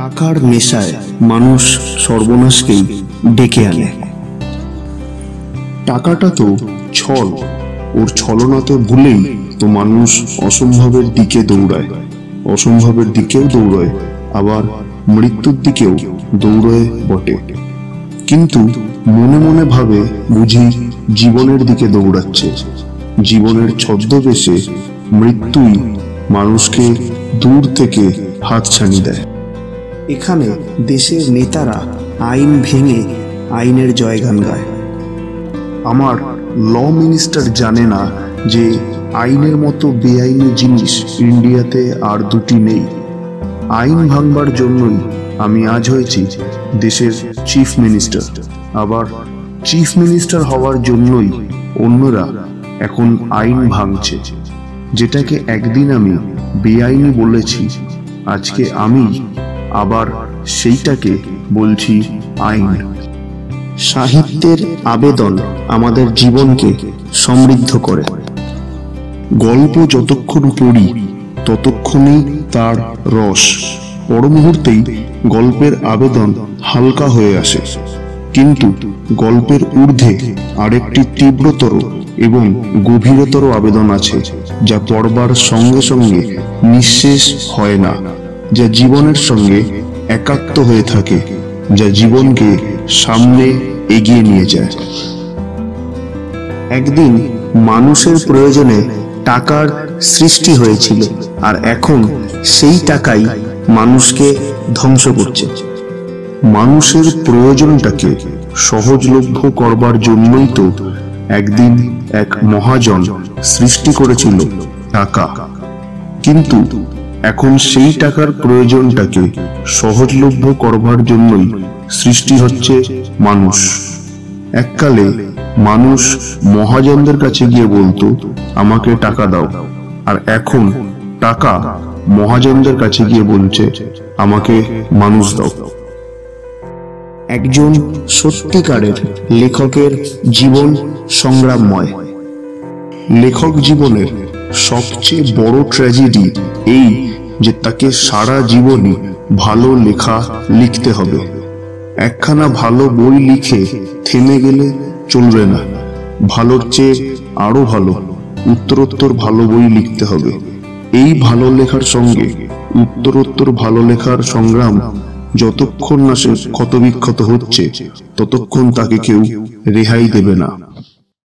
টাকার নেশায় মানুষ সর্বনাশকেই ডেকে আনে। টাকাটা তো ছল, ওর ছলনাতে ভুলেই তো মানুষ অসম্ভবের দিকে দৌড়ায়। অসম্ভবের দিকেও দৌড়ায়, আবার মৃত্যুর দিকেও দৌড়ায় বটে। কিন্তু মনে মনে ভাবে বুঝি জীবনের দিকে দৌড়াচ্ছে। জীবনের ছদ্মবেশে মৃত্যুই মানুষকে দূর থেকে হাত হাতছানি দেয়। এখানে দেশের নেতারা আইন ভেঙে আইনের জয়গান গায়। আমার ল মিনিস্টার জানে না যে আইনের মতো বেআইনি জিনিস ইন্ডিয়াতে আর দুটি নেই। আইন ভাঙবার জন্যই আমি আজ হয়েছি দেশের চিফ মিনিস্টার আবার চিফ মিনিস্টার হওয়ার জন্যই অন্যরা এখন আইন ভাঙছে। যেটাকে একদিন আমি বেআইনি বলেছি, আজকে আমি আবার সেইটাকে বলছি আইন। সাহিত্যের আবেদন আমাদের জীবনকে সমৃদ্ধ করে। গল্প যতক্ষণ পড়ি, ততক্ষণই তার রস। পর মুহূর্তেই গল্পের আবেদন হালকা হয়ে আসে। কিন্তু গল্পের ঊর্ধ্বে আরেকটি তীব্রতর এবং গভীরতর আবেদন আছে, যা পড়বার সঙ্গে সঙ্গে নিঃশেষ হয় না। যা জীবনের সঙ্গে একাত্ম হয়ে থাকে, যা জীবনকে সামনে এগিয়ে নিয়ে যায়। একদিন মানুষের প্রয়োজনে টাকার সৃষ্টি হয়েছিল, আর এখন সেই টাকাই মানুষকে ধ্বংস করছে। মানুষের প্রয়োজনটাকে সহজলভ্য করবার জন্যই তো একদিন এক মহাজন সৃষ্টি করেছিল টাকা। কিন্তু এখন সেই টাকার প্রয়োজনটাকে সহজলভ্য করবার জন্যই সৃষ্টি হচ্ছে মানুষ। এককালে মানুষ মহাজনদের কাছে গিয়ে বলতো, আমাকে টাকা দাও। আর এখন টাকা মহাজনদের কাছে গিয়ে বলছে, আমাকে মানুষ দাও। একজন সত্যিকারের লেখকের জীবন সংগ্রামময়। লেখক জীবনের সবচেয়ে বড় ট্র্যাজেডি এই যে তাকে সারা জীবনই ভালো লেখা লিখতে হবে। একখানা ভালো বই লিখে থেমে গেলে চলবে না। ভালোর চেয়ে আরও ভালো, উত্তরোত্তর ভালো বই লিখতে হবে। এই ভালো লেখার সঙ্গে উত্তরোত্তর ভালো লেখার সংগ্রাম যতক্ষণ না সে ক্ষতবিক্ষত হচ্ছে, ততক্ষণ তাকে কেউ রেহাই দেবে না।